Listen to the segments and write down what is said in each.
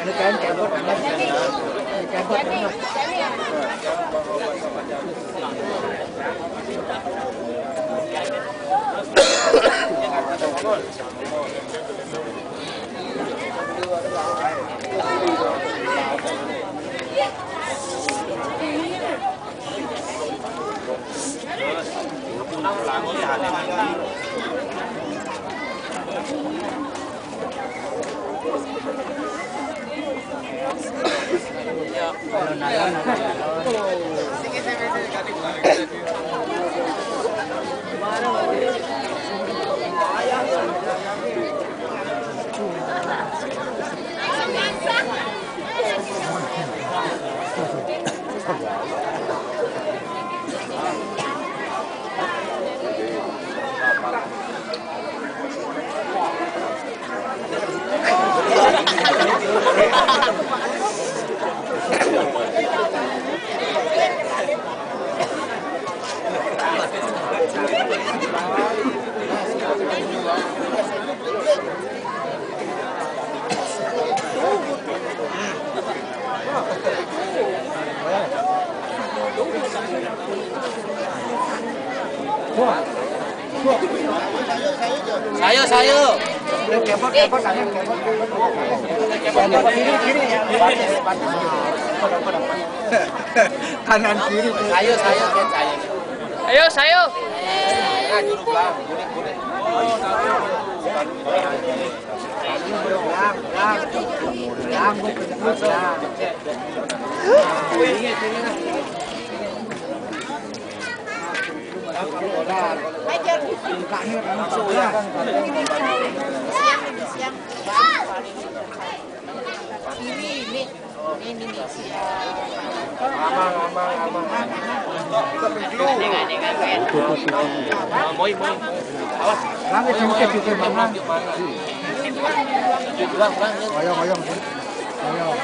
Ini kan cabut anak. Ini cabut anak. Thank you. Punya alon-alon. Sayo, sayo. Kanan kiri. Sayo, sayo, sayo. Ayo, sayo. Ini, ini, ini, ini, Amang, amang, amang. Moi, moi. Awas. Nanti cuma cuci tangan. Pulang, pulang. Ayong, ayong. Ayong.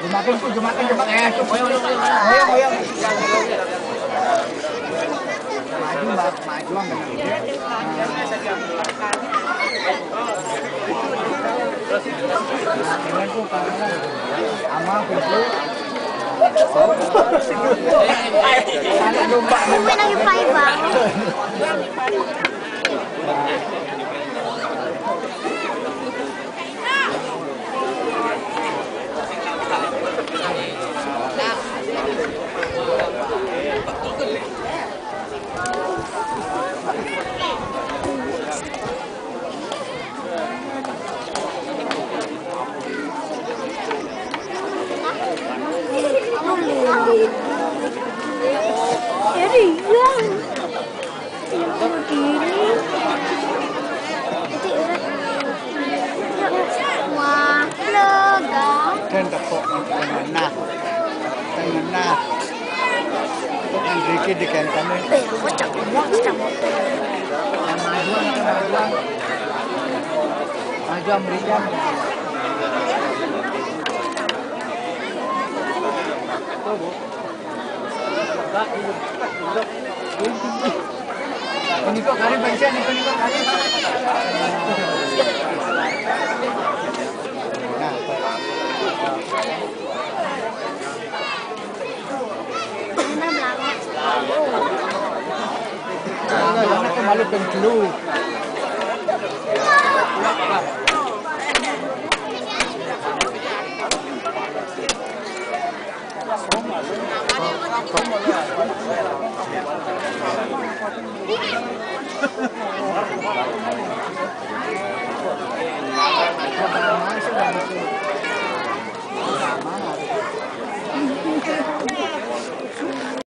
Jematin, jematin, jematin. Ayong, ayong, ayong. Ayong, ayong. majuang dengan main trên tập hộ mình nè tên mình nè tôi ăn gì kia đi kèm cảm ơn tiền có chậm quá chậm một tiền làm mai luôn cho mai luôn mai cho mình đi ini kok Bansia, Nico ini kok Anak Thank you. ทำไม่ได้